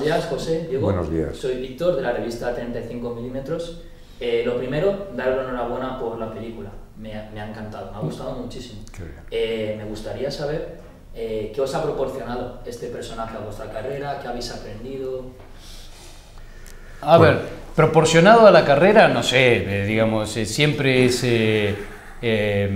buenos días, José, Diego. Buenos días. Soy Víctor de la revista 35 milímetros. Eh, lo primero, darle enhorabuena por la película. Me ha, me ha encantado, me ha gustado muchísimo. Qué bien. Eh, me gustaría saber eh, qué os ha proporcionado este personaje a vuestra carrera, qué habéis aprendido. A Bueno. ver, proporcionado a la carrera, no sé, eh, digamos, eh, siempre es eh, eh,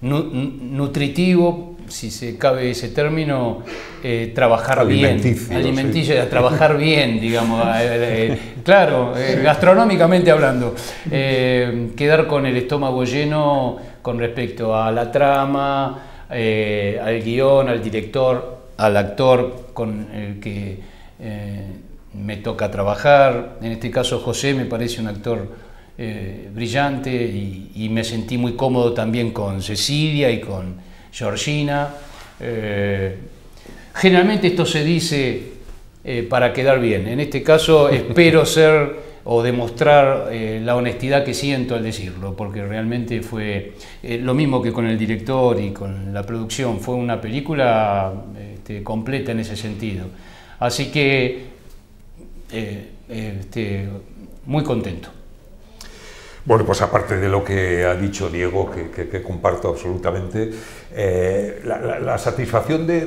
nu- nu- nutritivo, si se cabe ese término, eh, trabajar bien. Alimenticio, sí. trabajar bien, digamos. eh, eh, claro, eh, gastronómicamente hablando. Quedar con el estómago lleno con respecto a la trama, al guion, al director, al actor con el que me toca trabajar. En este caso José me parece un actor brillante y, y me sentí muy cómodo también con Cecilia y con Georgina. Eh, generalmente esto se dice eh, para quedar bien. En este caso espero ser o demostrar eh, la honestidad que siento al decirlo, porque realmente fue eh, lo mismo que con el director y con la producción, fue una película este, completa en ese sentido. Así que este, muy contento. Bueno, pues aparte de lo que ha dicho Diego, que, comparto absolutamente, eh, la, satisfacción de-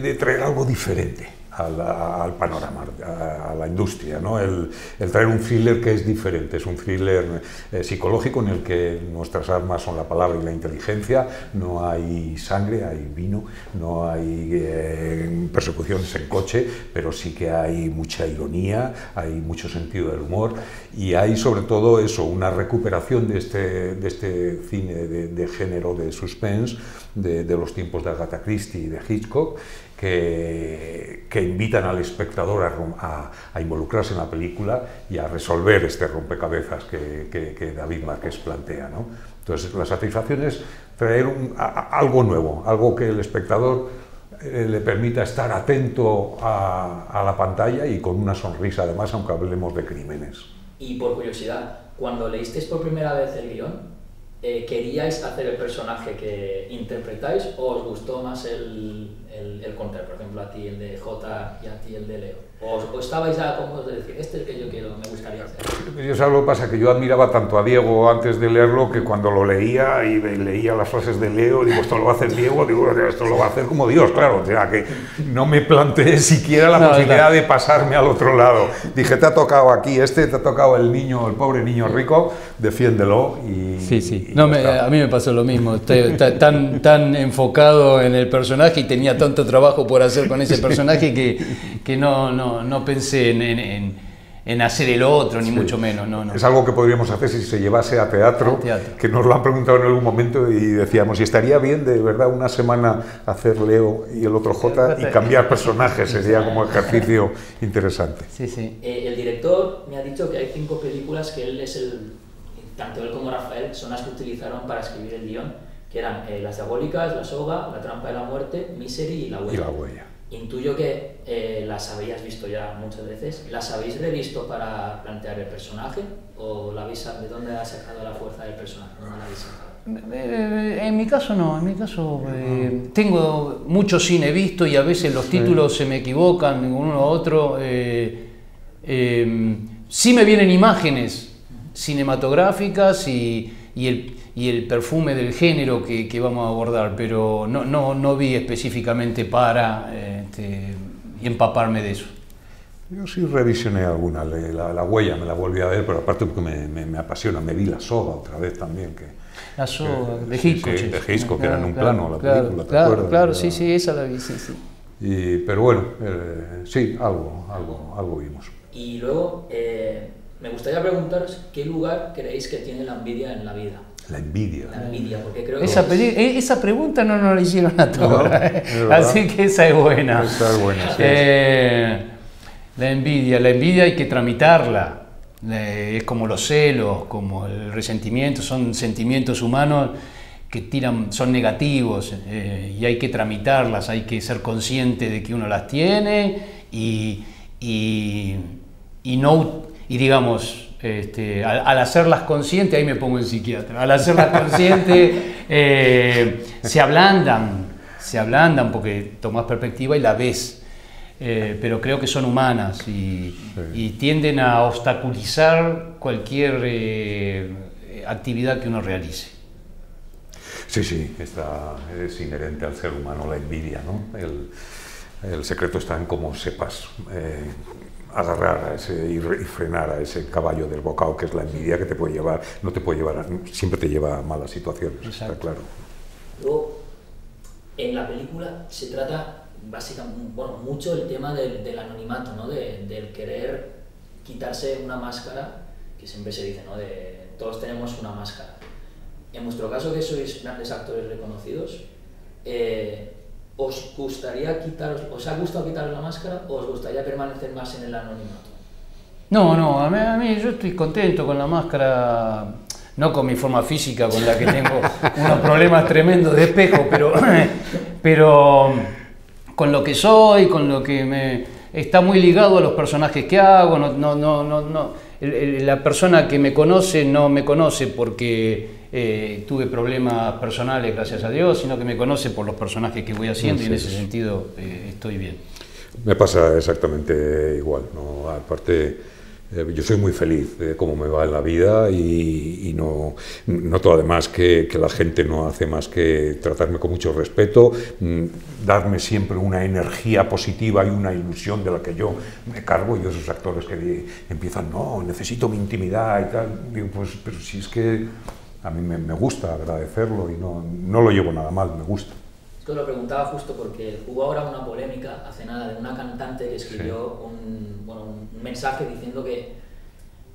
de traer algo diferente a la- al panorama, a, a la industria, ¿no? el, el traer un thriller que es diferente, es un thriller eh, psicológico en el que nuestras armas son la palabra y la inteligencia, no hay sangre, hay vino, no hay eh, persecuciones en coche, pero sí que hay mucha ironía, hay mucho sentido del humor y hay sobre todo eso, una recuperación de este, de este cine de, de género de suspense de, de los tiempos de Agatha Christie y de Hitchcock que, que invitan al espectador a, a- a involucrarse en la película y a resolver este rompecabezas que, que- que David Márquez plantea. ¿no? Entonces, la satisfacción es traer un- a- algo nuevo, algo que el espectador eh, le permita estar atento a, a la pantalla y con una sonrisa, además, aunque hablemos de crímenes. Y por curiosidad, cuando leísteis por primera vez el guion, eh, ¿queríais hacer el personaje que interpretáis o os gustó más el, el, el contrario? Por ejemplo, a ti el de J y a ti el de Leo. ¿O, os- o estabais ya cómodos de decir, este es el que yo quiero, me gustaría hacer? Yo sabes lo que pasa, que yo admiraba tanto a Diego antes de leerlo que cuando lo leía y leía las frases de Leo, digo, esto lo va a hacer Diego, digo, esto lo va a hacer como Dios, claro, o sea, que no me planteé siquiera la No, posibilidad claro. de pasarme al otro lado. Dije, te ha tocado aquí este, te ha tocado el niño, el pobre niño rico, defiéndelo y... Sí, sí. Y No, me- a mí me pasó lo mismo. Tan, tan enfocado en el personaje y tenía tanto trabajo por hacer con ese personaje que, que no, no, no pensé en, en- en- en hacer el otro, ni mucho menos. No, no. Es algo que podríamos hacer si se llevase a teatro, A teatro. que nos lo han preguntado en algún momento y decíamos, ¿y estaría bien de verdad una semana hacer Leo y el otro J y cambiar personajes? Sería como ejercicio interesante. Sí, sí. Eh, el director me ha dicho que hay cinco películas que él es el, tanto él como Rafael, son las que utilizaron para escribir el guion, que eran eh, Las Diabólicas, La Soga, La Trampa de la Muerte, Misery y La Y Huella. la huella. Intuyo que eh, las habías visto ya muchas veces. ¿Las habéis revisto para plantear el personaje? ¿O la habéis, de dónde ha sacado la fuerza del personaje? ¿Dónde la habéis sacado? Eh, En mi caso no, en mi caso eh, tengo mucho cine visto y a veces los títulos se me equivocan uno a otro. eh, eh, sí me vienen imágenes cinematográficas y, y el, y el perfume del género que, que vamos a abordar, pero no, no, no vi específicamente para este, empaparme de eso. Yo sí revisioné alguna, la, la huella me la volví a ver, pero aparte porque me, me- me apasiona, me vi la soga otra vez también, que La soga, de Hitchcock. sí, de Hitchcock, que era en un Claro, plano la claro, película, ¿te claro, acuerdas? Claro, sí, sí, esa la vi, sí, sí. y- pero bueno, eh, sí, algo, algo, algo vimos. Y luego, eh, me gustaría preguntaros qué lugar creéis que tiene la envidia en la vida. La envidia. La envidia, porque creo que Esa, es- eh, esa pregunta no nos la hicieron a todos, No, eh. así que esa es buena. Esa es buena, sí. Eh, la envidia, la envidia hay que tramitarla. Eh, es como los celos, como el resentimiento, son sentimientos humanos que tiran, son negativos eh, y hay que tramitarlas, hay que ser consciente de que uno las tiene y, y, y no, y digamos, este, al, al hacerlas conscientes, ahí me pongo en psiquiatra, al hacerlas conscientes eh, se ablandan, se ablandan porque tomas perspectiva y la ves. eh, pero creo que son humanas y, y tienden a obstaculizar cualquier eh, actividad que uno realice. Sí, sí, está, es inherente al ser humano la envidia, ¿no? El, el secreto está en cómo sepas eh, agarrar a ese, y frenar a ese caballo del bocado que es la envidia que te puede llevar, no te puede llevar, siempre te lleva a malas situaciones, está claro. Luego, en la película se trata básicamente, bueno, mucho el tema del, del anonimato, ¿no? De, del querer quitarse una máscara, que siempre se dice, ¿no? De todos tenemos una máscara. En vuestro caso, que sois grandes actores reconocidos, eh, ¿os gustaría quitaros, os ha gustado quitaros la máscara o os gustaría permanecer más en el anonimato? No, no, a mí, a mí yo estoy contento con la máscara, no con mi forma física, con la que tengo unos problemas tremendos de espejo, pero, pero con lo que soy, con lo que me está muy ligado a los personajes que hago, no, no, no, no, no. la persona que me conoce no me conoce porque eh, tuve problemas personales, gracias a Dios, sino que me conoce por los personajes que voy haciendo y en ese sentido eh, estoy bien. Me pasa exactamente igual, ¿no? aparte eh, yo soy muy feliz de cómo me va en la vida y, no noto además que, la gente no hace más que tratarme con mucho respeto, mm, darme siempre una energía positiva y una ilusión de la que yo me cargo. Y esos actores que empiezan, no, necesito mi intimidad y tal, digo, pues, pero si es que a mí me, gusta agradecerlo y no, no lo llevo nada mal, me gusta. Esto lo preguntaba justo porque hubo ahora una polémica hace nada de una cantante que escribió un, bueno, un, mensaje diciendo que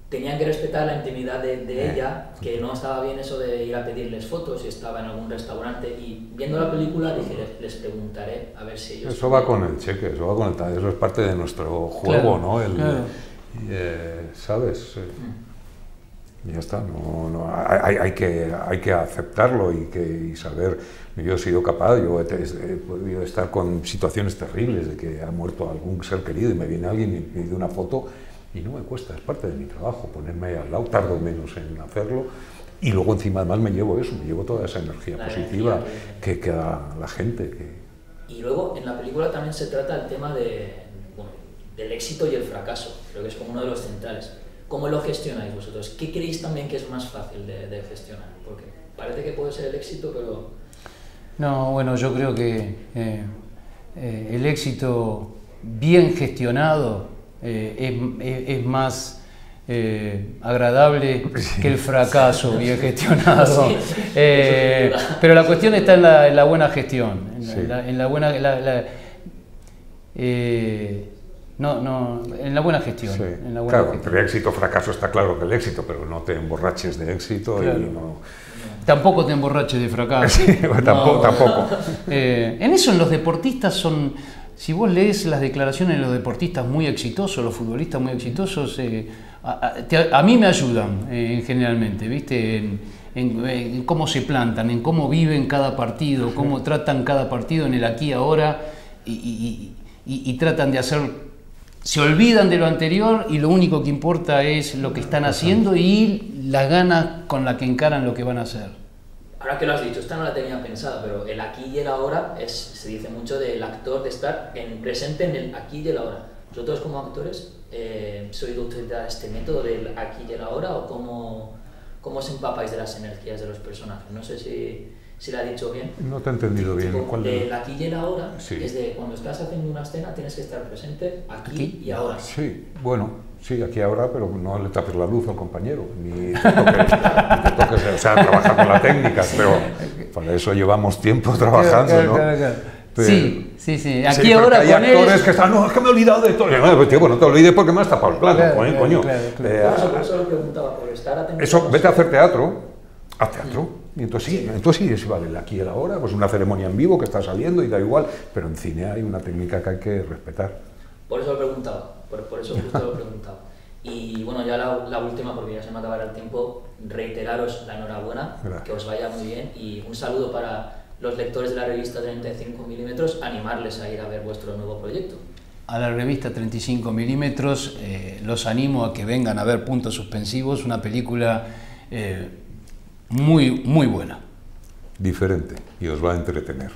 tenían que respetar la intimidad de, de, ella, que no estaba bien eso de ir a pedirles fotos si estaba en algún restaurante. Y viendo la película dije, les, preguntaré a ver si ellos... Eso va con el cheque, eso va con el... Eso es parte de nuestro juego, ¿no? El, eh, ¿Sabes? Mm. Ya está, no, no, hay, hay, que, hay que aceptarlo y, que, y saber yo he sido capaz, yo he, podido estar con situaciones terribles de que ha muerto algún ser querido y me viene alguien y me pide una foto y no me cuesta, es parte de mi trabajo ponerme al lado, tardo menos en hacerlo y luego encima además me llevo eso, me llevo toda esa energía positiva que, que, da la gente. Y luego en la película también se trata el tema de, del éxito y el fracaso, creo que es como uno de los centrales. ¿Cómo lo gestionáis vosotros? ¿Qué creéis también que es más fácil de, de gestionar? Porque parece que puede ser el éxito, pero no, bueno, yo creo que eh, eh, el éxito bien gestionado eh, es, más agradable que el fracaso bien gestionado. pero la cuestión está en la, buena gestión, en, la, buena... no, no, en la buena gestión. claro, entre éxito fracaso está claro que el éxito, pero no te emborraches de éxito y no Tampoco te emborraches de fracaso. tampoco. tampoco. Eh, en eso en los deportistas son, si vos lees las declaraciones de los deportistas muy exitosos, los futbolistas muy exitosos, eh, a, mí me ayudan eh, generalmente, ¿viste? En, cómo se plantan, en cómo viven cada partido, cómo tratan cada partido en el aquí y ahora y tratan de hacer se olvidan de lo anterior y lo único que importa es lo que están haciendo y la gana con la que encaran lo que van a hacer. Ahora que lo has dicho, esta no la tenía pensada, pero el aquí y el ahora es, se dice mucho del actor de estar en, presente en el aquí y el ahora. ¿Vosotros como actores eh, sois de este método del aquí y el ahora o cómo, cómo os empapáis de las energías de los personajes? No sé si si la he dicho bien. No te he entendido bien. ¿Cuál de la aquí y el ahora es de cuando estás haciendo una escena tienes que estar presente aquí, y ahora. Sí, bueno, sí, aquí ahora, pero no le tapes la luz al compañero, ni te toques, o sea, trabajar con la técnica, pero para eso llevamos tiempo trabajando, ¿no? sí, sí, sí. Aquí sí, ahora hay actores que están, no, es que me he olvidado de todo. No, pues, tío, no te olvides porque me has tapado el claro, coño. Claro, eh, por, eso, por eso lo preguntaba, por estar atento. Eso, vete a hacer teatro, haz teatro. Y entonces sí, entonces sí, es vale, aquí y el ahora, pues una ceremonia en vivo que está saliendo y da igual, pero en cine hay una técnica que hay que respetar. Por eso lo he preguntado, por, eso justo lo he preguntado. Y bueno, ya la, la, última, porque ya se me acabará el tiempo, reiteraros la enhorabuena, que os vaya muy bien y un saludo para los lectores de la revista 35 milímetros, animarles a ir a ver vuestro nuevo proyecto. A la revista 35 milímetros eh, los animo a que vengan a ver Puntos Suspensivos, una película... Eh, muy, muy buena. Diferente y os va a entretener.